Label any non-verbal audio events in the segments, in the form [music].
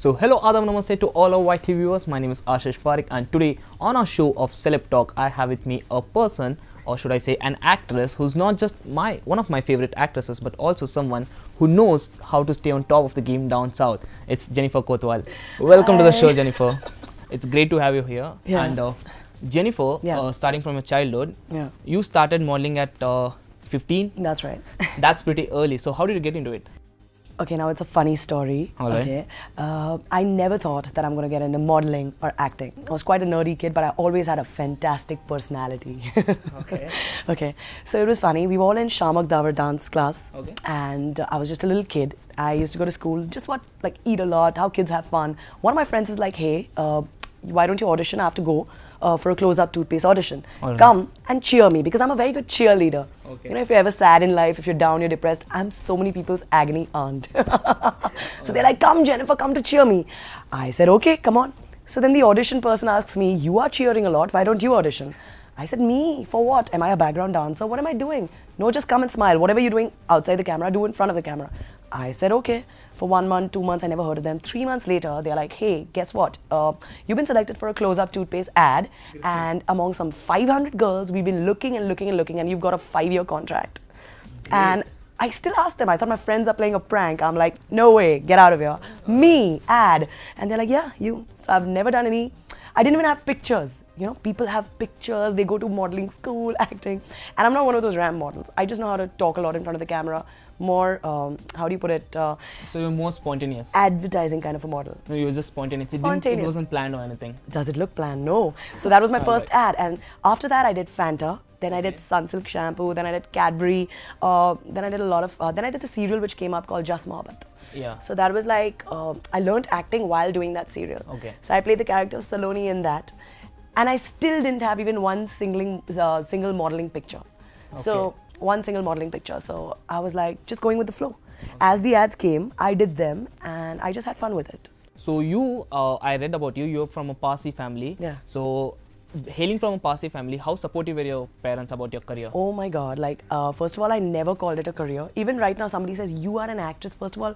So hello Adam Namaste to all our YT viewers. My name is Ashish Parik and today on our show of Celeb Talk I have with me a person or should I say an actress who's not just my one of my favorite actresses but also someone who knows how to stay on top of the game down south. It's Jennifer Kotwal. Welcome to the show Jennifer. It's great to have you here. Yeah. And uh, Jennifer, Yeah. uh, starting from your childhood, Yeah, you started modeling at uh, 15. that's right. [laughs] That's pretty early. So how did you get into it? Okay, now it's a funny story. Right. Okay, uh, I never thought that I'm gonna get into modeling or acting. I was quite a nerdy kid, but I always had a fantastic personality. [laughs] Okay. okay, so it was funny. We were all in Shiamak Davar dance class, Okay. and uh, I was just a little kid. I used to go to school, just what like eat a lot, how kids have fun. One of my friends is like, "Hey, uh, why don't you audition? I have to go uh, for a close-up toothpaste audition. Right. Come and cheer me because I'm a very good cheerleader. Okay. You know, if you're ever sad in life, if you're down, you're depressed, I'm so many people's agony aunt. [laughs] so they're like, come, Jennifer, come to cheer me. I said, okay, come on. So then the audition person asks me, you are cheering a lot, why don't you audition? I said, me, for what? Am I a background dancer? What am I doing? No, just come and smile. Whatever you're doing outside the camera, do in front of the camera. I said, okay. For one month, two months, I never heard of them. Three months later, they're like, hey, guess what? Uh, you've been selected for a close-up toothpaste ad, and among some 500 girls, we've been looking and looking and looking, and you've got a five-year contract. And I still ask them, I thought my friends are playing a prank. I'm like, no way, get out of here. Me, ad. And they're like, yeah, you. So I've never done any, I didn't even have pictures. You know, people have pictures, they go to modeling school, [laughs] acting. And I'm not one of those ramp models. I just know how to talk a lot in front of the camera. More, um, how do you put it, uh, So you're more spontaneous. advertising kind of a model. No, you're just spontaneous. It, didn't, it wasn't planned or anything. Does it look planned? No. So that was my first ad, and after that I did Fanta. Then I did Sunsilk shampoo. Then I did Cadbury. Uh, then I did a lot of. Uh, then I did the serial which came up called Just Mohabbat. Yeah. So that was like uh, I learned acting while doing that serial. Okay. So I played the character of Saloni in that, and I still didn't have even one singling, uh, single modeling picture. Okay. So Okay. One single modeling picture. So I was like just going with the flow. As the ads came, I did them, and I just had fun with it. So you, uh, I read about you. You're from a Parsi family. Yeah. So, hailing from a Parsi family, how supportive were your parents about your career? Oh my god, like, uh, first of all, I never called it a career. Even right now, somebody says, You are an actress. First of all,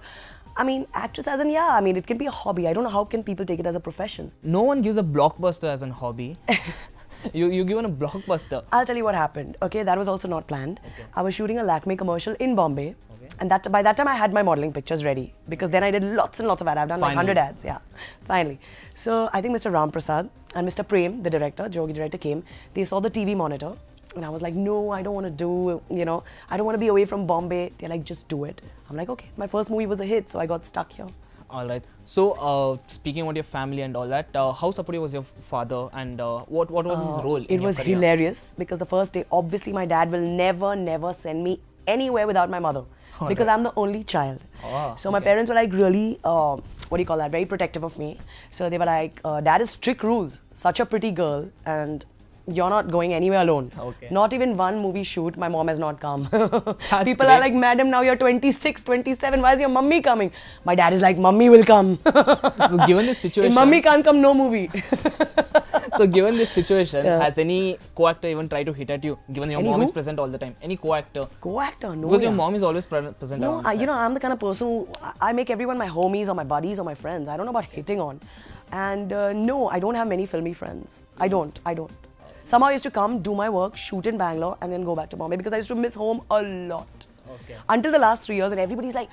I mean, actress as in, yeah, I mean, it can be a hobby. I don't know how can people take it as a profession. No one gives a blockbuster as a hobby. [laughs] [laughs] you you given a blockbuster. I'll tell you what happened. Okay, that was also not planned. I was shooting a Lakme commercial in Bombay, Okay. and that by that time I had my modeling pictures ready because then I did lots and lots of ads. I've done like 100 ads. Yeah, finally. So I think Mr. Ram Prasad and Mr. Prem, the director, Jogi director, came. They saw the TV monitor, and I was like, no, I don't want to do. You know, I don't want to be away from Bombay. They're like, just do it. I'm like, okay. My first movie was a hit, so I got stuck here. All right. So, uh, speaking about your family and all that, uh, how supportive was your father, and uh, what what was his role? Uh, It your was career? hilarious because the first day, obviously, my dad will never, never send me anywhere without my mother All because right. I'm the only child. Oh, so my okay. parents were like really, uh, what do you call that? Very protective of me. So they were like, uh, "Dad is strict rules. Such a pretty girl, and you're not going anywhere alone. Okay. Not even one movie shoot. My mom has not come. [laughs] People great. are like, Madam, now you're 26, 27. Why is your mummy coming? My dad is like, Mummy will come. [laughs] So, given this if situation, mummy can't come, no movie. [laughs] so given this situation, Yeah. has any co-actor even tried to hit at you? Given your Any mom is present all the time, any co-actor? Co-actor, no. Because your yeah. mom is always pre- present. No, I, you know, I'm the kind of person who I- I make everyone my homies or my buddies or my friends. I don't know about hitting on. And uh, no, I don't have many filmy friends. I don't. I don't. Somehow I used to come, do my work, shoot in Bangalore, and then go back to Bombay because I used to miss home a lot. Okay. Until the last three years, and everybody's like,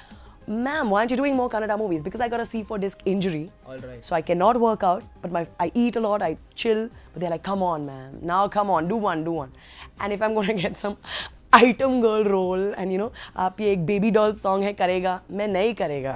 ma'am, why aren't you doing more Kannada movies? Because I got a C4 disc injury. All right. So I cannot work out, but my I eat a lot, I chill. But they're like, come on, man. Now come on, do one, do one. And if I'm gonna [laughs] get some item girl role and you know आप ये एक baby doll song है करेगा मैं नहीं करेगा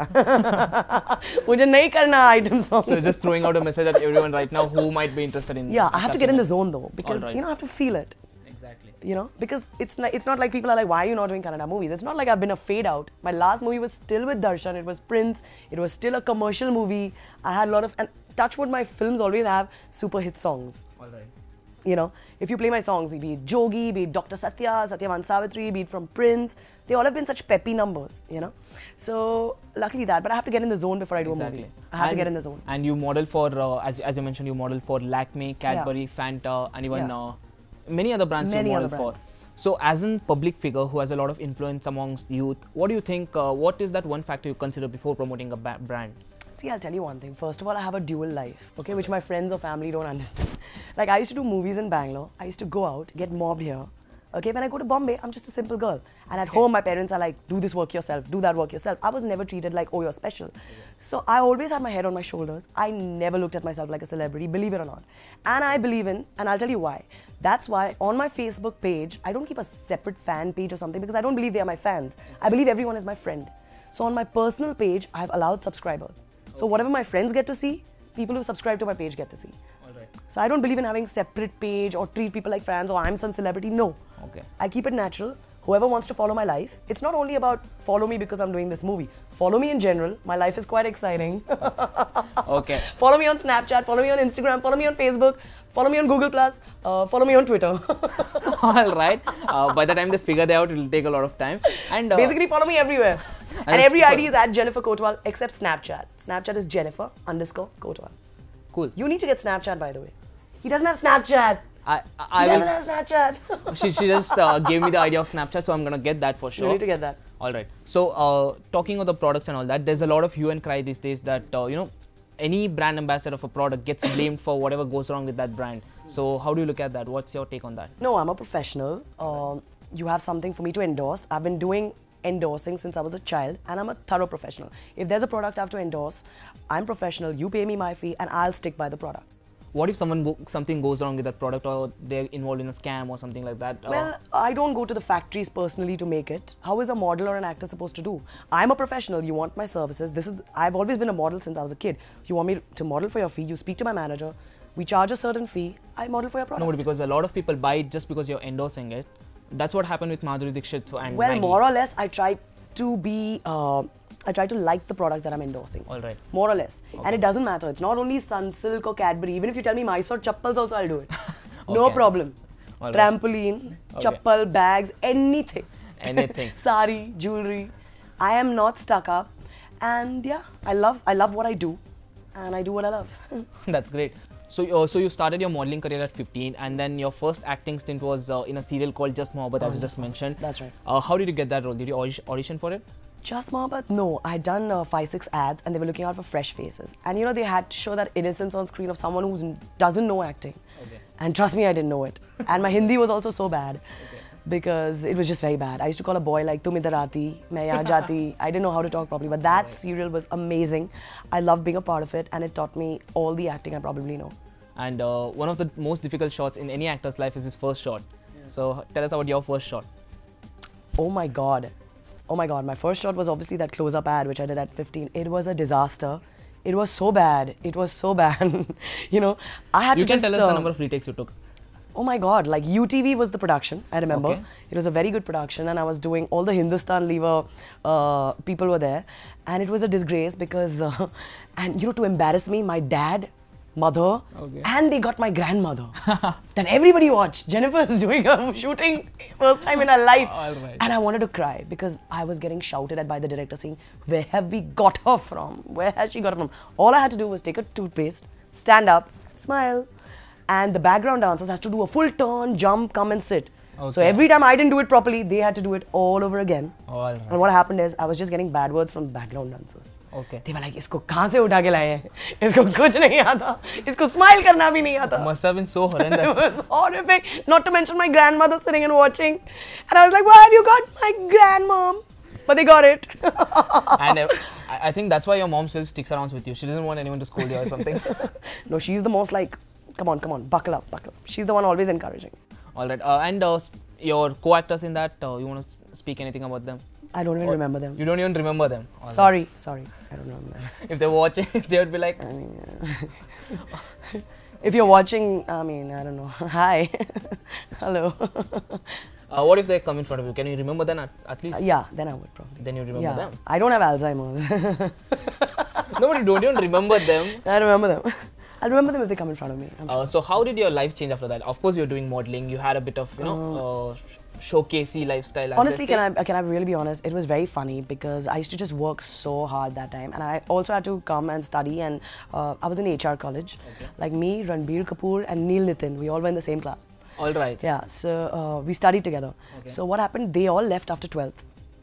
मुझे नहीं करना item song So just throwing out a message at everyone right now who might be interested in. yeah I have to get in the casting zone though because Alright. you know I have to feel it it. Exactly. you know because it's like it's not like people are like why are you not doing Kannada movies it's not like I've been a fade out my last movie was still with Darshan it was Prince it was still a commercial movie I had a lot of and touchwood my films always have super hit songs All right. you know, if you play my songs, be it Jogi, be it Dr. Satya, Satyavan Savitri, be it from Prince, they all have been such peppy numbers, you know. So luckily that, but I have to get in the zone before I do a Exactly. movie. I have to get in the zone. And you model for, uh, as, as you mentioned, you model for Lakme, Cadbury, Fanta, and even Yeah. uh, many other brands Many you other model brands. for. So, as a public figure who has a lot of influence amongst youth, what do you think? Uh, what is that one factor you consider before promoting a brand? See, I'll tell you one thing. First of all, I have a dual life, okay, which my friends or family don't [laughs] understand. Like, I used to do movies in Bangalore. I used to go out, get mobbed here. Okay, when I go to Bombay, I'm just a simple girl. And at home, my parents are like, do this work yourself, do that work yourself. I was never treated like, oh, you're special. So I always had my head on my shoulders. I never looked at myself like a celebrity, believe it or not. And I believe in, and I'll tell you why. That's why on my Facebook page, I don't keep a separate fan page or something because I don't believe they are my fans. I believe everyone is my friend. So on my personal page, I've allowed subscribers. So whatever my friends get to see, people who subscribe to my page get to see. Alright. So I don't believe in having separate page or treat people like fans or I'm some celebrity. No. Okay. I keep it natural. Whoever wants to follow my life, it's not only about follow me because I'm doing this movie. Follow me in general. My life is quite exciting. [laughs] Okay. follow me on Snapchat, follow me on Instagram, follow me on Facebook, follow me on Google Plus, uh, follow me on Twitter. [laughs] All right. Uh, by the time they figure that out, it will take a lot of time. And uh, Basically, follow me everywhere. And And every ID is at Jennifer Kotwal except Snapchat. Snapchat is Jennifer underscore Kotwal. cool. You need to get Snapchat, by the way. He doesn't have Snapchat. I, He I, I doesn't have Snapchat. [laughs] she, she just uh, gave me the idea of Snapchat, so I'm gonna get that for sure. You need to get that. All right. So, uh, talking of the products and all that, there's a lot of hue and cry these days that uh, you know any brand ambassador of a product gets [coughs] blamed for whatever goes wrong with that brand. So, how do you look at that? What's your take on that? No, I'm a professional. Um, you have something for me to endorse. I've been doing endorsing since I was a child, and I'm a thorough professional. If there's a product I have to endorse, I'm professional. You pay me my fee, and I'll stick by the product. What if someone something goes wrong with that product, or they're involved in a scam or something like that? Well, I don't go to the factories personally to make it. How is a model or an actor supposed to do? I'm a professional. You want my services. This is. I've always been a model since I was a kid. You want me to model for your fee? You speak to my manager. We charge a certain fee. I model for your product. no, because a lot of people buy it just because you're endorsing it. That's what happened with Madhuri Dixit and Well, Maggi. more or less, I try to be. Uh, I try to like the product that I'm endorsing. All right. More or less, and it doesn't matter. It's not only Sunsilk or Cadbury. Even if you tell me Mysore chappals, also I'll do it. [laughs] No problem. All right. Trampoline, Okay. chappal, bags, anything. Anything. [laughs] Sari, jewelry. I am not stuck up, and yeah, I love. I love what I do, and I do what I love. [laughs] That's great. So, uh, so you started your modeling career at 15, and then your first acting stint was uh, in a serial called Just Mohabbat, as you just mentioned. That's right. Uh, how did you get that role? Did you audition, for it? Just Mohabbat? No, I had done uh, five, six ads and they were looking out for fresh faces. And you know, they had to show that innocence on screen of someone who doesn't know acting. Okay. And trust me, I didn't know it. And my Hindi was also so bad because it was just very bad. I used to call a boy like, Tum idhar aati, main yahan [laughs] jati. I didn't know how to talk properly. But that serial was amazing. I loved being a part of it and it taught me all the acting I probably know. And uh, one of the most difficult shots in any actor's life is his first shot. So, tell us about your first shot. Oh my god. Oh my god. My first shot was obviously that close up ad which I did at 15. It was a disaster. It was so bad. It was so [laughs] bad. you know, I had You to just. You can tell us uh, the number of retakes you took. Oh my god, like UTV was the production, I remember. Okay. It was a very good production, and I was doing all the Hindustan lever uh, people were there. And it was a disgrace because, uh, [laughs] and you know, to embarrass me, my dad, mother, Okay. and they got my grandmother. [laughs] then everybody watched. Jennifer's [laughs] doing a shooting first time in her life. Right. And I wanted to cry because I was getting shouted at by the director saying, Where have we got her from? Where has she got her from? All I had to do was take a toothpaste, stand up, smile, and the background dancers has to do a full turn, jump, come and sit. Okay. So every time I didn't do it properly, they had to do it all over again. All right. And what happened is, I was just getting bad words from background dancers. Okay. They were like, "Isko kahan se utha laye? Isko kuch nahi aata. Isko smile karna bhi nahi aata." Must have been so horrendous. [laughs] it was horrific. Not to mention my grandmother sitting and watching, and I was like, "Why have you got my grandmom?" But they got it. [laughs] and uh, know. I think that's why your mom still sticks around with you. She doesn't want anyone to scold you or something. [laughs] no, she's the most like come on, come on, buckle up, buckle up. She's the one always encouraging. All right. Uh, and uh, your co-actors in that, uh, you want to speak anything about them? I don't even remember them. You don't even remember them. All right. Sorry, sorry. I don't remember them. [laughs] If they're watching, [laughs] they would be like, [laughs] If you're watching, I mean, I don't know. Hi. Hello. uh, what if they come in front of you? Can you remember them at, at least? yeah, then I would probably. Then you remember yeah. them. I don't have Alzheimer's. no, but you don't even remember them. I remember them. I'll remember them if they come in front of me. I'm Uh, so how did your life change after that? Of course, you're doing modeling. You had a bit of, you know, uh, showcasey lifestyle. Honestly, can. I can I really be honest? It was very funny because I used to just work so hard that time, and I also had to come and study. And uh, I was in HR college, like me, Ranbir Kapoor, and Neil Nitin. We all were in the same class. All right. Yeah, so uh, we studied together. So what happened? They all left after 12th.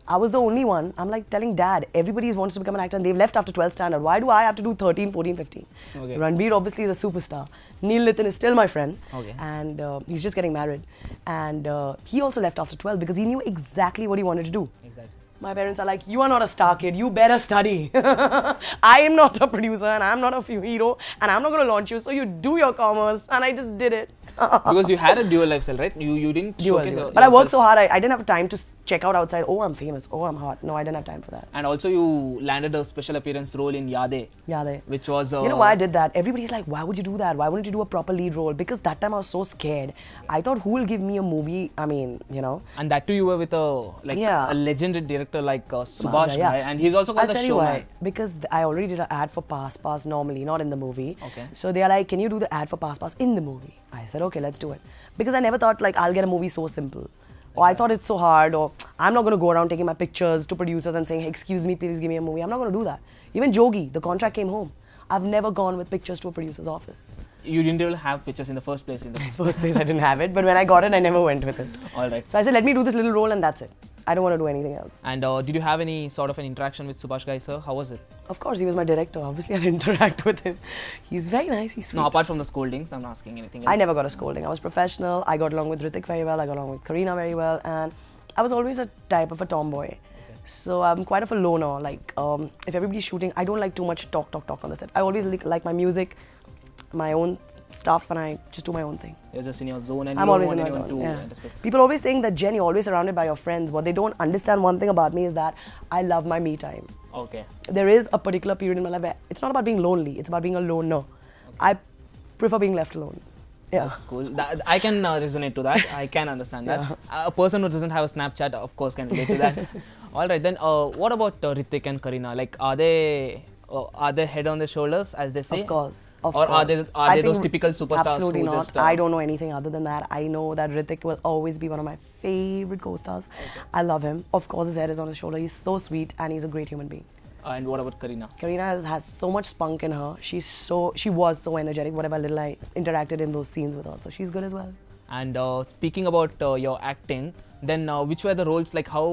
I was the only one. I'm like telling dad, everybody wants to become an actor and they've left after 12 standard. Why do I have to do 13, 14, 15? Okay. Ranbir obviously is a superstar. Neil Nitin is still my friend. Okay. And uh, he's just getting married. And uh, he also left after 12 because he knew exactly what he wanted to do. Exactly. My parents are like, you are not a star kid, you better study. [laughs] I am not a producer and I'm not a few hero and I'm not going to launch you, so you do your commerce. And I just did it. [laughs] because you had a dual lifestyle, right? You you didn't Dual, showcase dual. But I worked so hard, I, I didn't have time to check out outside, oh, I'm famous, oh, I'm hot. No, I didn't have time for that. And also you landed a special appearance role in Yaadein, Yaadein. which was uh, You know why I did that? Everybody's like, why would you do that? Why wouldn't you do a proper lead role? Because that time I was so scared. I thought, who will give me a movie? I mean, you know. And that too, you were with a like Yeah. a legendary director like uh, Subhash, yeah. And he's also I'll called the tell you why. Because I already did an ad for Pass Pass normally, not in the movie. Okay. So they are like, can you do the ad for Pass Pass in the movie? I said, okay, let's do it. Because I never thought like I'll get a movie so simple. Or I thought it's so hard, or I'm not going to go around taking my pictures to producers and saying, hey, excuse me, please give me a movie. I'm not going to do that. Even Jogi, the contract came home. I've never gone with pictures to a producer's office. You didn't even have pictures in the first place. In the [laughs] First place, I didn't have it, but when I got it, I never went with it. all right. So I said, let me do this little role, and that's it. I don't want to do anything else. And uh, did you have any sort of an interaction with Subhash Ghai, sir? How was it? Of course, he was my director. Obviously, I'll [laughs] interact with him. He's very nice. He's sweet. No, apart from the scoldings, I'm not asking anything. Else. I never got a scolding. I was professional. I got along with Hrithik very well. I got along with Kareena very well, and I was always a type of a tomboy. So I'm quite of a loner. Like um, if everybody's shooting, I don't like too much talk, talk, talk on the set. I always like, like my music, my own stuff, and I just do my own thing. You're just in your zone and I'm always in my zone. to Yeah. People always think that Jen, you're always surrounded by your friends. What they don't understand one thing about me is that I love my me time. Okay. There is a particular period in my life where it's not about being lonely. It's about being a loner. I prefer being left alone. Yeah. That's cool. That, I can uh, resonate to that. I can understand that. A person who doesn't have a Snapchat, of course, can relate to that. [laughs] All right, then. Uh, what about uh, Hrithik and Kareena? Like, are they uh, are they head on their shoulders, as they say? Of course. Of or course. are they are I they those typical superstars Absolutely not. just? uh, I don't know anything other than that. I know that Hrithik will always be one of my favorite co-stars. I love him. Of course, his head is on his shoulder. He's so sweet and he's a great human being. And what about Kareena? Kareena has, has so much spunk in her. She's so she was so energetic. Whatever little I interacted in those scenes with her, so she's good as well. And uh, speaking about uh, your acting, then uh, which were the roles? Like, how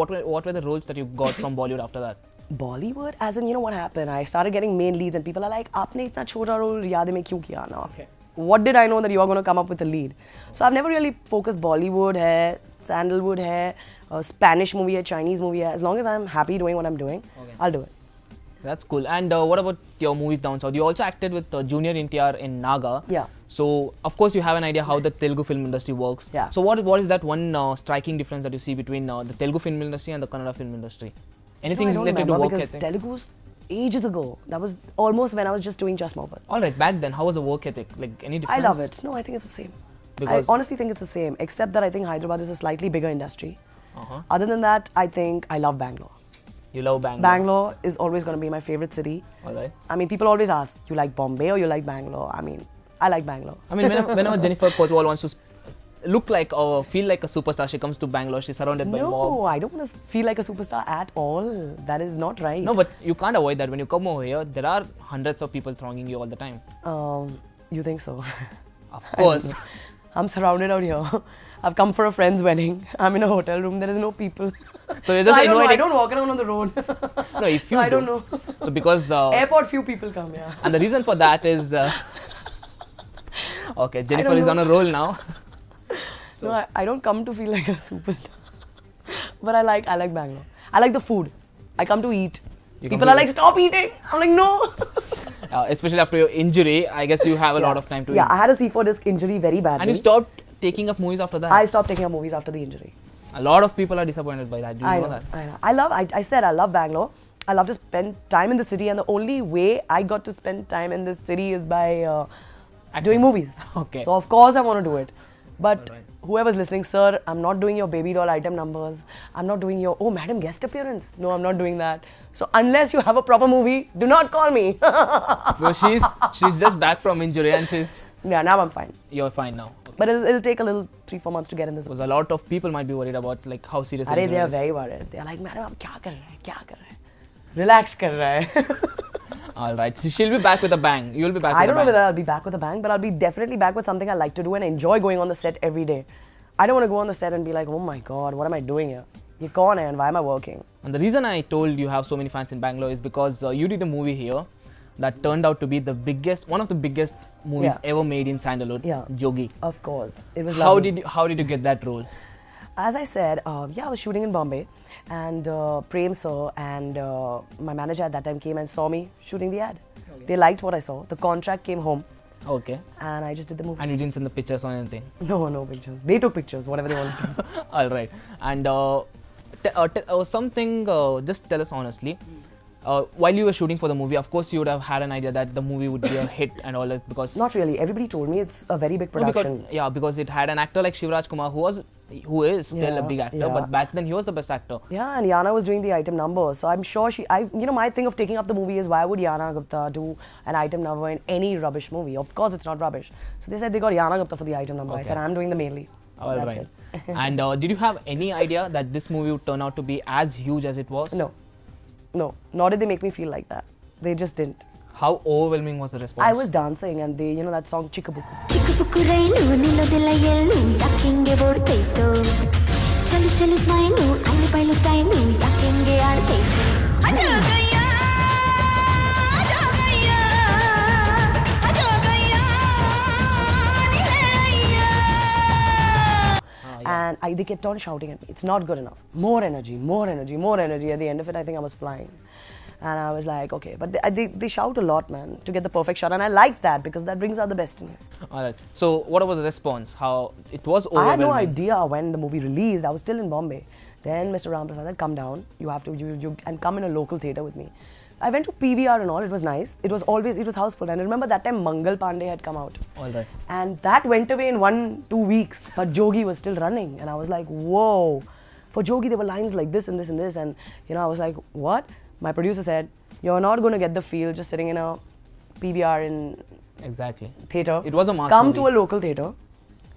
what were what were the roles that you got from [coughs] Bollywood after that? Bollywood, as in, you know what happened? I started getting main leads, and people are like, "Aapne itna chota role yaad mein kyun kiya na?" Okay. What did I know that you are going to come up with a lead? So I've never really focused Bollywood hai, Sandalwood hai, uh, Spanish movie hai, Chinese movie hai. As long as I'm happy doing what I'm doing, Okay. I'll do it. That's cool. And uh, what about your movies down south? You also acted with uh, Junior NTR in Naga. Yeah. So of course you have an idea how the Telugu film industry works. Yeah. So what what is that one uh, striking difference that you see between uh, the Telugu film industry and the Kannada film industry? Anything No, I don't related to work because ethic? Telugu's ages ago. That was almost when I was just doing Just Mohabbat. All right. Back then, how was the work ethic? Like any difference? I love it. No, I think it's the same. Because- I honestly think it's the same, except that I think Hyderabad is a slightly bigger industry. Uh-huh. Other than that, I think I love Bangalore. You love Bangalore. Bangalore is always going to be my favorite city. All right. I mean, people always ask, you like Bombay or you like Bangalore? I mean, I like Bangalore. I mean, whenever, whenever Jennifer Kotwal wants to look like or feel like a superstar, she comes to Bangalore. She's surrounded by mob. No, I don't want to feel like a superstar at all. That is not right. No, but you can't avoid that. When you come over here, there are hundreds of people thronging you all the time. Um, you think so? Of [laughs] course. I'm surrounded out here. [laughs] I've come for a friend's wedding. [laughs] I'm in a hotel room. There is no people. So you're So just I don't know. I don't walk around on the road. no, if you so I don't know. So because uh, Airport, few people come. Yeah. and the reason for that is uh, okay. Jennifer is on a roll now. [laughs] No, I, I don't come to feel like a superstar. [laughs] but I like I like Bangalore. I like the food. I come to eat. You People are like, stop eating. I'm like, no. [laughs] Uh, especially after your injury, I guess you have a lot of time to eat. yeah, eat. I had a C4 disc injury very badly. And you stopped taking up movies after that. I stopped taking up movies after the injury. a lot of people are disappointed by that. Do you I know, know, that? I know. I love, I, I said I love Bangalore. I love to spend time in the city, and the only way I got to spend time in this city is by uh, doing movies. [laughs] Okay. So, of course, I want to do it. But Alright. whoever's listening, sir, I'm not doing your baby doll item numbers. I'm not doing your, oh, madam, guest appearance. No, I'm not doing that. So, unless you have a proper movie, do not call me. Because [laughs] she's she's just back from injury and she's yeah, now I'm fine. you're fine now. But it'll, it'll take a little three, four months to get in this. Because a lot of people might be worried about like how serious the अरे injury they are is. very worried. They are like, madam आप क्या कर रहे हैं क्या कर रहे हैं Relax कर रहा है [laughs] All right. So she'll be back with a bang. You'll be back. I don't know bang. whether I'll be back with a bang, but I'll be definitely back with something I like to do and enjoy going on the set every day. I don't want to go on the set and be like, oh my god, what am I doing here? You're gone and why am I working? And the reason I told you have so many fans in Bangalore is because uh, you did a movie here that turned out to be the biggest, one of the biggest movies yeah. ever made in Sandalwood. Yeah. Jogi. Of course, it was. Lovely. How did you, how did you get that role? As I said, uh, yeah, I was shooting in Bombay, and uh, Prem sir and uh, my manager at that time came and saw me shooting the ad. They liked what I saw. The contract came home, Okay. and I just did the movie. And you didn't send the pictures or anything. No, no pictures. They took pictures, whatever they wanted. [laughs] All right. And uh, t- uh, t- uh, something, uh, just tell us honestly. Uh, while you were shooting for the movie, of course, you would have had an idea that the movie would be a hit and all that because Not really. Everybody told me it's a very big No, because- production. yeah, because it had an actor like Shivraj Kumar who was who is still a big actor, yeah. but back then he was the best actor. Yeah, and Yana was doing the item number, so I'm sure she. I, you know, my thing of taking up the movie is why would Yana Gupta do an item number in any rubbish movie? Of course, it's not rubbish. So they said they got Yana Gupta for the item number. I said I'm doing the main lead. All That's right. it. [laughs] and uh, did you have any idea that this movie would turn out to be as huge as it was? No, no. Nor did they make me feel like that. They just didn't. How overwhelming was the response? I was dancing, and they, you know, that song Chikabuku. ಚಿಕ್ಕಪುಕ್ಕು ರೈಲು ನಿಲ್ಲೋದಿಲ್ಲ ಎಲ್ಲೂ ಯಾಕೆಂಗೆ ಓಡ್ತೈತು ಚಲು ಚಲು smile ಅಲ್ಲಿ ಬೈಲು style ಯಾಕೆಂಗೆ ಆಡ್ತೈತು And I, they kept on shouting at me, it's not good enough. More energy, more energy, more energy. At the end of it, I think I was flying. And I was like, okay. But they, they, they shout a lot, man, to get the perfect shot. And I like that because that brings out the best in you. All right. So what was the response? How it was over. I had no idea when the movie released. I was still in Bombay. Then Mr. Ram Prasad said, come down. You have to, you, you, and come in a local theatre with me. I went to PVR and all. It was nice. It was always, it was houseful. And I remember that time Mangal Pandey had come out. All right. And that went away in one, two weeks. But Jogi was still running. And I was like, whoa. For Jogi, there were lines like this and this and this. And, you know, I was like, what? My producer said, you're not going to get the feel just sitting in a PVR in Exactly. theatre. It was a mass Come to a local theatre.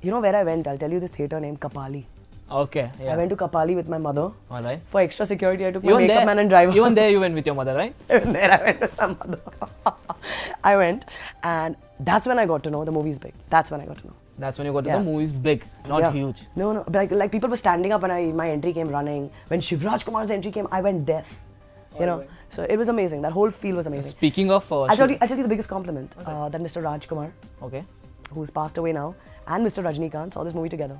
You know where I went? I'll tell you this theatre named Kapali. Okay. Yeah. I went to Kapali with my mother. All right. For extra security, I took my Even makeup there, man and driver. even there, you went with your mother, right? [laughs] Even there, I went with my mother. [laughs] I went, and that's when I got to know the movie's big. That's when I got to know. That's when you got to Yeah. the movie's big, not Yeah. huge. No, no. Like, like people were standing up when I my entry came running. When Shivraj Kumar's entry came, I went deaf. You know, so it was amazing. That whole feel was amazing. Speaking of, uh, I'll tell you, I'll tell you the biggest compliment uh, that Mr. Raj Kumar, okay. who's passed away now, and Mr. Rajnikant saw this movie together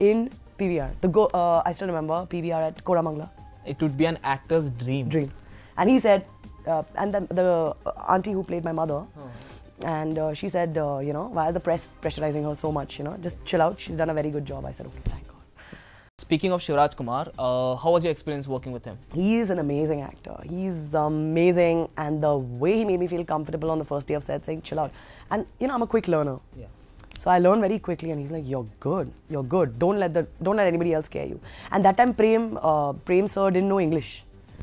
in PVR. The go, uh, I still remember PVR at Koramangala. It would be an actor's dream. dream. And he said, uh, and the, the auntie who played my mother, Oh. and uh, she said, uh, you know, why is the press pressurizing her so much? You know, just chill out. She's done a very good job. I said, okay, thank God. Speaking of Shivraj Kumar, uh, how was your experience working with him? He is an amazing actor. He's amazing, and the way he made me feel comfortable on the first day of set, saying, chill out. And you know, I'm a quick learner. Yeah. So I learned very quickly, and he's like, "You're good. You're good. Don't let the don't let anybody else scare you." And that time, Prem, uh, Prem sir didn't know English.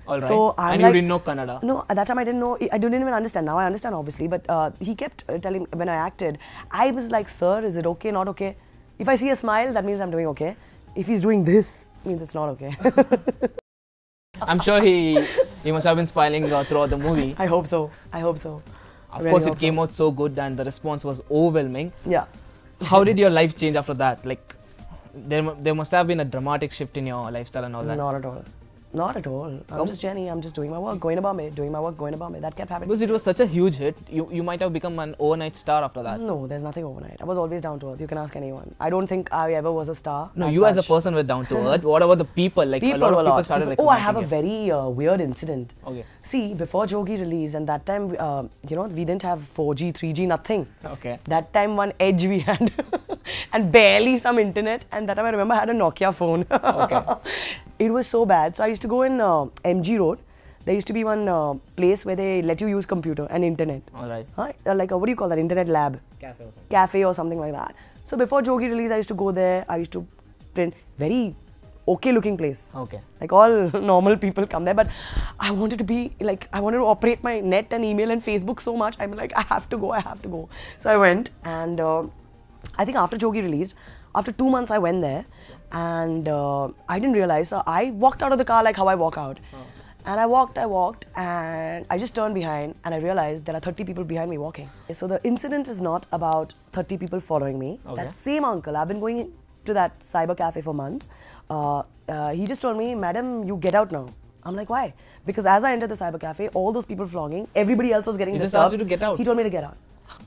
All right. So I'm and you didn't know Kannada. No, at that time I didn't know. I didn't even understand. Now I understand, obviously. But uh, he kept uh, telling me when I acted, I was like, "Sir, is it okay? Not okay? If I see a smile, that means I'm doing okay. If he's doing this, means it's not okay." [laughs] I'm sure he he must have been smiling uh, throughout the movie. I hope so. I hope so. Of Really course, it came so. out so good and the response was overwhelming. Yeah. How did your life change after that? Like, there, there must have been a dramatic shift in your lifestyle and all that. Not at all. Not at all. I'm Come- just Jenny. I'm just doing my work, going to Bombay, doing my work, going to Bombay. That kept happening. Because it was such a huge hit, you, you might have become an overnight star after that. No, there's nothing overnight. I was always down to earth. You can ask anyone. I don't think I ever was a star. No, as you as a person were down to [laughs] earth. What about the people? Like people a lot of people lost. started oh, I have a very uh, weird incident. Okay. See, before Jogi released, and that time, uh, you know, we didn't have 4G, 3G, nothing. Okay. That time, one edge we had, [laughs] and barely some internet. And that time, I remember I had a Nokia phone. Okay. [laughs] it was so bad. So I used to go in uh, MG Road. There used to be one uh, place where they let you use computer and internet. All right. Huh? Uh, Like, a, what do you call that? Internet lab Cafe or something. cafe or something like that. So before Jogi release, I used to go there. I used to print very okay looking place. Okay. Like all [laughs] normal people come there, but I wanted to be like I wanted to operate my net and email and Facebook so much. I'm like I have to go, I have to go. So I went, and uh, I think after Jogi released, after two months I went there, and uh, I didn't realize. So I walked out of the car like how I walk out. And I walked, I walked, and I just turned behind and I realized there are 30 people behind me walking. So the incident is not about 30 people following me. Okay. That same uncle, I've been going to that cyber cafe for months. Uh, uh, he just told me, Madam, you get out now. I'm like, why? Because as I entered the cyber cafe, all those people flogging, everybody else was getting He just asked you to get out. He told me to get out.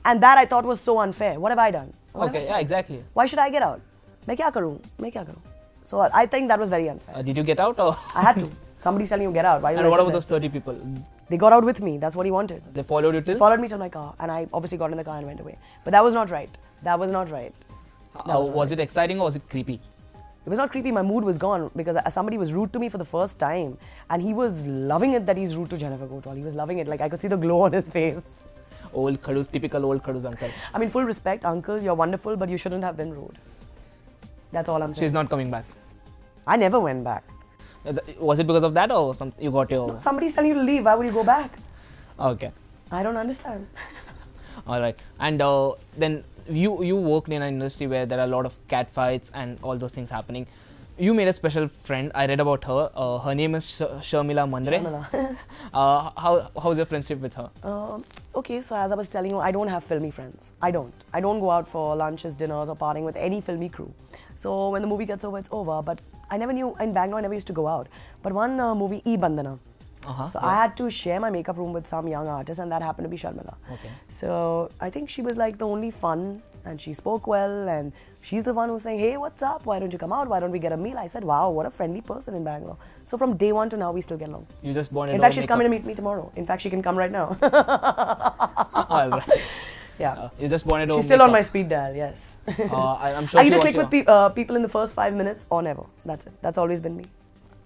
And that I thought was so unfair. What have I done? Okay, yeah, exactly. Why should I get out? मैं क्या करूँ मैं क्या करूँ So I think that was very unfair. Uh, did you get out or? I had to. Somebody's telling you get out. Why and what about those 30 people? They got out with me. That's what he wanted. They followed you till? They followed me to my car, and I obviously got in the car and went away. But that was not right. That was not right. Uh, uh was, was right. it exciting or was it creepy? It was not creepy. My mood was gone because somebody was rude to me for the first time, and he was loving it that he's rude to Jennifer Kotwal. He was loving it. Like I could see the glow on his face. Old Khadus, typical old Khadus uncle. I mean, full respect, uncle. You're wonderful, but you shouldn't have been rude. That's all I'm saying. She's not coming back. I never went back. Uh, Was it because of that or some, you got your. Somebody's telling you to leave. Why would you go back? Okay. I don't understand. [laughs] All right. And uh, then you you worked in an industry where there are a lot of cat fights and all those things happening. You made a special friend. I read about her. Uh, her name is Sh- Sharmila Mandre. Sharmila. [laughs] uh, how how's your friendship with her? Um, okay, so as I was telling you, I don't have filmy friends. I don't. I don't go out for lunches, dinners, or partying with any filmy crew. So when the movie gets over, it's over. But I never knew in Bangalore. I never used to go out. But one uh, movie, E Bandana. Uh-huh, so I had to share my makeup room with some young artist, and that happened to be Sharmila. Okay. So I think she was like the only fun, and she spoke well, and she's the one who's saying, "Hey, what's up? Why don't you come out? Why don't we get a meal?" I said, "Wow, what a friendly person in Bangalore." So from day one to now, we still get along. You just bonded. In fact, she's coming to meet me tomorrow. In fact, she can come right now. [laughs] All right. yeah. Uh, you just bonded over. She's still on my speed dial, yes. Uh, I, I'm [laughs] sure. I either click with pe- uh, people in the first five minutes or never. That's it. That's always been me.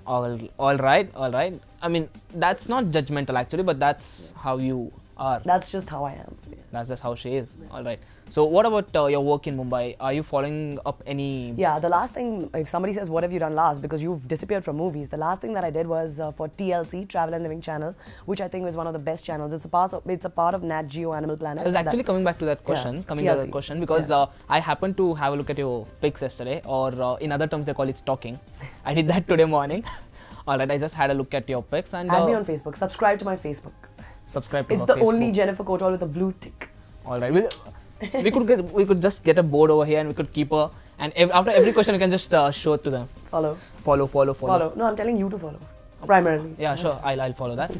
all, all right, all right. I mean, that's not judgmental actually, but that's how you are. That's just how I am. That's just how she is. All right. So, what about uh, your work in Mumbai? Are you following up any? Yeah, the last thing, if somebody says, What have you done last? Because you've disappeared from movies, the last thing that I did was uh, for TLC, Travel and Living Channel, which I think was one of the best channels. It's a part of, it's a part of Nat Geo Animal Planet. I was actually That- coming back to that question. coming to that question because Yeah. uh, I happened to have a look at your pics yesterday, or uh, in other terms they call it stalking. I did that [laughs] today morning. All right, I just had a look at your pics and Add uh, me on Facebook. Subscribe to my Facebook. Subscribe to It's the only Jennifer Kotwal with a blue tick. All right, we, we could get we could just get a board over here and we could keep her. And ev- after every question, we can just uh, show it to them. Follow. Follow, follow, follow. Follow. No, I'm telling you to follow. Primarily. Yeah, sure. I'll, I'll follow that.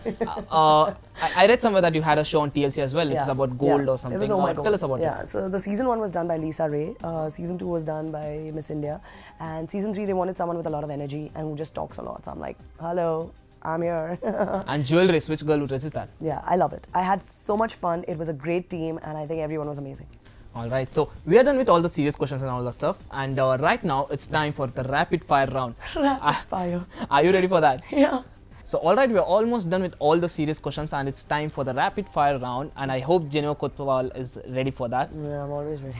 uh, I, I read somewhere that you had a show on TLC as well. It's Yeah, about gold yeah. or something. It was Oh My Uh, Tell us about yeah, it. so the season one was done by Lisa Ray. Uh, season two was done by Miss India, and season three they wanted someone with a lot of energy and who just talks a lot. So I'm like, hello, I'm here. [laughs] And jewelry, which girl would resist that? yeah, I love it. I had so much fun. It was a great team, and I think everyone was amazing. All right, so we are done with all the serious questions and all that stuff. And uh, right now, it's time for the rapid fire round. [laughs] Rapid fire. Are you ready for that? [laughs] Yeah. So, all right, we're almost done with all the serious questions, and it's time for the rapid fire round. And I hope Jennifer Kotwal is ready for that. Yeah, I'm always ready.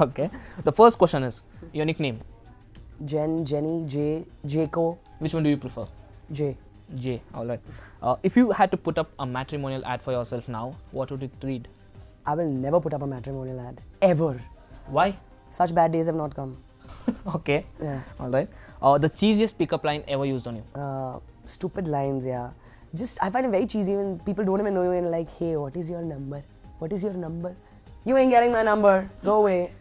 okay. The first question is your nickname. Jen, Jenny, J, Jaco, Which one do you prefer? J. J. All right. Uh, if you had to put up a matrimonial ad for yourself now, what would it read? I will never put up a matrimonial ad ever. Why? Such bad days have not come. [laughs] okay. Yeah. All right. Uh, the cheesiest pickup line ever used on you. uh, stupid lines, yeah. Just I find it very cheesy when people don't even know you and like, hey, what is your number? What is your number? You ain't getting my number. Go away.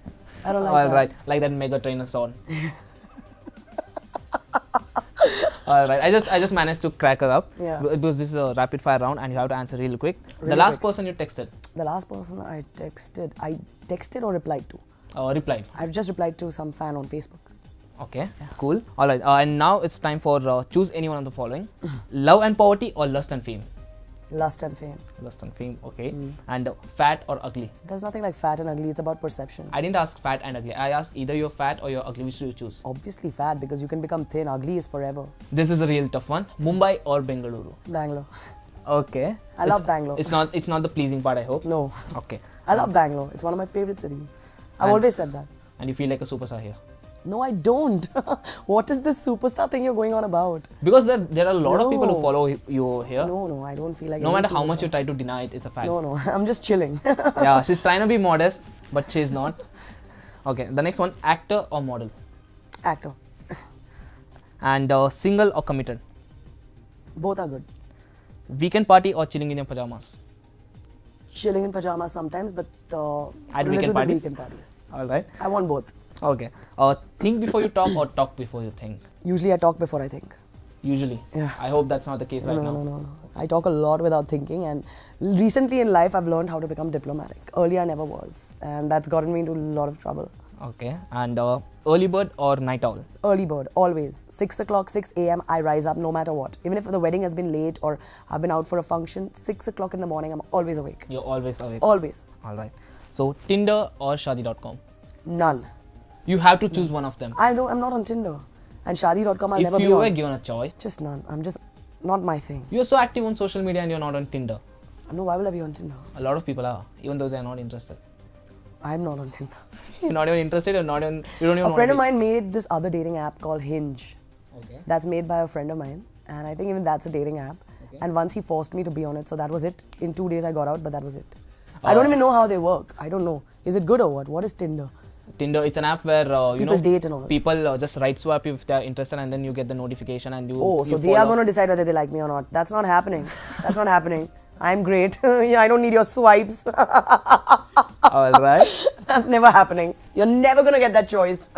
I don't like All that. right, like that Meghan Trainor song. [laughs] All right, I just I just managed to crack her up Yeah. because this is a rapid fire round and you have to answer real quick. Really the last quick. person you texted The last person I texted, I texted or replied to. uh, replied. I've just replied to some fan on Facebook. Okay, cool. All right, uh, and now it's time for uh, choose anyone of the following: [laughs] love and poverty or lust and fame. Lust and fame. Lust and fame. Okay, Hmm. and fat or ugly. There's nothing like fat and ugly. It's about perception. I didn't ask fat and ugly. I asked either you're fat or you're ugly. Which do you choose? Obviously fat because you can become thin. Ugly is forever. This is a real tough one. Mumbai or Bengaluru. Bangalore. Okay. I love Bangalore. It's not. It's not the pleasing part. I hope. No. Okay. I love Bangalore. It's one of my favorite cities. I've And- always said that. And you feel like a superstar here. No, I don't. [laughs] what is this superstar thing you're going on about? Because there, there are a lot of people who follow you here. No, No, no, I don't feel like. No matter how much you try to deny it, it's a fact. No, no, [laughs] I'm just chilling. [laughs] Yeah, she's trying to be modest, but she's not. Okay, the next one actor or model? Actor. And uh, single or committed? Both are good. Weekend party or chilling in your pajamas? Chilling in pajamas sometimes, but uh, At weekend parties? weekend parties. Alright. I want both. Okay. Uh, think before you talk or talk before you think. Usually I talk before I think. Usually. Yeah. I hope that's not the case right no, now. no, no, no. I talk a lot without thinking, and recently in life I've learned how to become diplomatic. Earlier I never was, and that's gotten me into a lot of trouble. Okay. And uh, early bird or night owl? Early bird, always. 6 o'clock, 6 a.m., I rise up no matter what. Even if the wedding has been late or I've been out for a function, 6 o'clock in the morning, I'm always awake. You're always awake. Always. All right. So Tinder or Shaadi.com? None. You have to choose one of them. I don't, I'm not on Tinder. And Shaadi.com, I'll if never you were given a choice, Just none. I'm just not my thing. you're so active on social media and you're not on Tinder. No, why will I be on Tinder? A lot of people are, even though they're not interested. I'm not on Tinder. [laughs] You're not even interested. You're not even. You don't even. A friend of mine made this other dating app called Hinge. Okay. That's made by a friend of mine, and I think even that's a dating app. Okay. And once he forced me to be on it, so that was it. In two days, I got out, but that was it. I don't Uh, even know how they work. I don't know. Is it good or what? What is Tinder? Tinder, it's an app where uh, you People know date and all. people uh, just right swipe if they're interested, and then you get the notification and you. Oh, you so they are going to decide whether they like me or not. That's not happening. That's not happening. I'm great. [laughs] yeah, I don't need your swipes. [laughs] All right. That's never happening. You're never going to get that choice.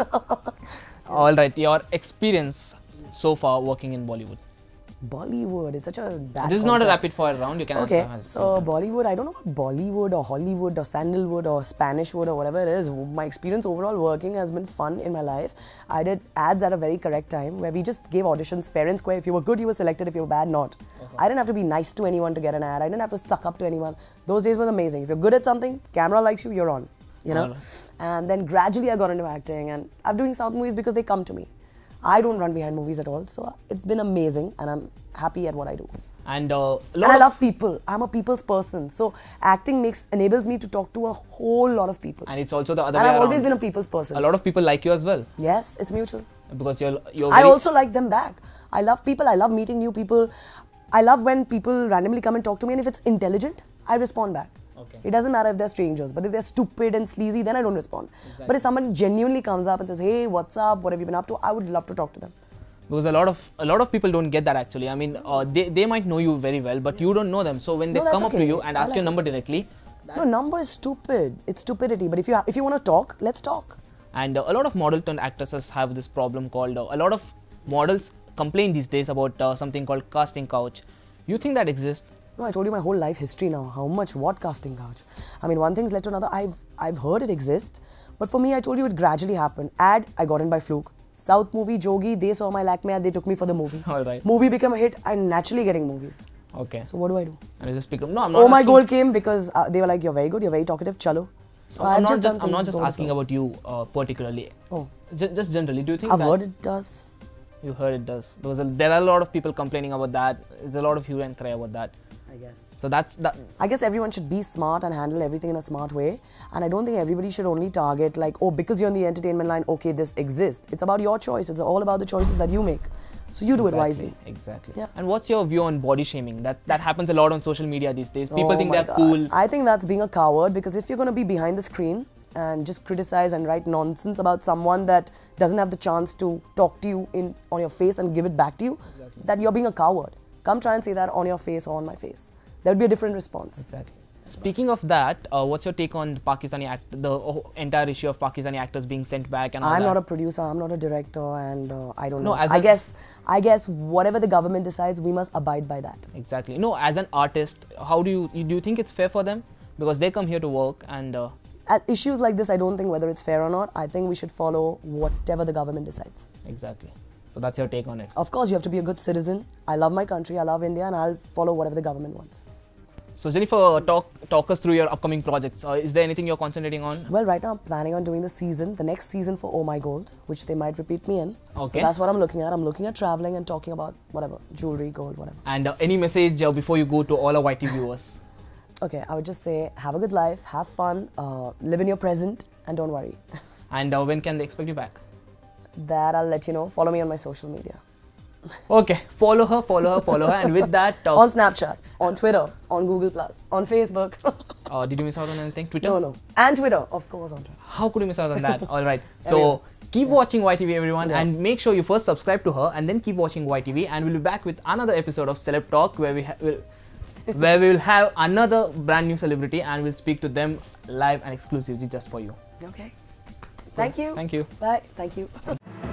[laughs] All right. Your experience so far working in Bollywood. Bollywood, it's such a bad this is not a rapid fire round. You can Okay, so Bollywood, I don't know about Bollywood or Hollywood or Sandalwood or Spanish wood or whatever it is. My experience overall working has been fun in my life. I did ads at a very correct time where we just gave auditions fair and square. If you were good, you were selected. If you were bad, not. I didn't have to be nice to anyone to get an ad. I didn't have to suck up to anyone. Those days were amazing. If you're good at something, camera likes you, you're on. You know. And then gradually I got into acting, and I'm doing South movies because they come to me. I don't run behind movies at all, so it's been amazing, and I'm happy at what I do. and uh, And I love people. I'm a people's person. So acting makes enables me to talk to a whole lot of people. and it's also the other And I've always been a people's person. a lot of people like you as well Yes, it's mutual. because you're you're. I also like them back. I love people. I love meeting new people. I love when people randomly come and talk to me, and if it's intelligent, I respond back. Okay. It doesn't matter if they're strangers, but if they're stupid and sleazy, then I don't respond. But if someone genuinely comes up and says, "Hey, what's up? What have you been up to?" I would love to talk to them. because a lot of a lot of people don't get that actually. I mean, uh, they they might know you very well, but you don't know them. So when they No, come up to you and I ask like your number directly, No, number is stupid. It's stupidity. But if you if you want to talk, let's talk. and uh, a lot of model turned actresses have this problem called uh, a lot of models complain these days about uh, something called casting couch. You think that exists? No, I told you my whole life history now. How much what casting couch? I mean, one thing's led to another. I've I've heard it exists, but for me, I told you it gradually happened. Ad, I got in by fluke. South movie, Jogi, they saw my Lakme ad, they took me for the movie. [laughs] All right. Movie became a hit. I'm naturally getting movies. Okay. So what do I do? and I just speak. No, I'm not. Oh, my goal came because uh, they were like, "You're very good. You're very talkative. Chalo." So I'm I've not just, just, I'm not just asking about you uh, particularly. flow. J- just generally, do you think Oh, I've heard it does. you heard it does? Because there are a lot of people complaining about that. There's a lot of hue and cry about that. I guess. So that's that. I guess everyone should be smart and handle everything in a smart way. And I don't think everybody should only target like, oh, because you're in the entertainment line, okay, this exists. It's about your choice. It's all about the choices that you make. So you do it wisely. Exactly. Yeah. And what's your view on body shaming? That that happens a lot on social media these days. People Oh think they're God. cool. I think that's being a coward because if you're going to be behind the screen and just criticize and write nonsense about someone that doesn't have the chance to talk to you in on your face and give it back to you, that you're being a coward. Come try and say that on your face or on my face. There would be a different response. Exactly. Speaking of that, uh, what's your take on Pakistani act, the entire issue of Pakistani actors being sent back and I'm that? not a producer. I'm not a director, and uh, I don't No, know. as I guess I guess whatever the government decides, we must abide by that. Exactly. No, as an artist, how do you do? You think it's fair for them because they come here to work and uh, At issues like this, I don't think whether it's fair or not. I think we should follow whatever the government decides. exactly. So that's your take on it. Of course, you have to be a good citizen. I love my country. I love India, and I'll follow whatever the government wants. So Jennifer, talk talk us through your upcoming projects. Uh, is there anything you're concentrating on? Well, right now I'm planning on doing the season, the next season for Oh My Gold, which they might repeat me in. Okay. So that's what I'm looking at. I'm looking at traveling and talking about whatever jewelry, gold, whatever. And uh, any message uh, before you go to all our YT viewers? [laughs] Okay, I would just say have a good life, have fun, uh, live in your present, and don't worry. [laughs] And uh, when can they expect you back? That I'll let you know. Follow me on my social media. Okay, follow her, follow her, follow her. And with that, uh, [laughs] on Snapchat, on Twitter, on Google Plus, on Facebook. uh, [laughs] did you miss out on anything? Twitter? no, no, and Twitter, of course, on Twitter. How could you miss out on that? [laughs] All right. So Everyone. keep watching YTV, everyone, Yeah. and make sure you first subscribe to her, and then keep watching YTV. And we'll be back with another episode of Celeb Talk, where we ha- will, where we will have another brand new celebrity, and we'll speak to them live and exclusively just for you. Okay. Thank you. Thank you. Bye. Thank you. [laughs]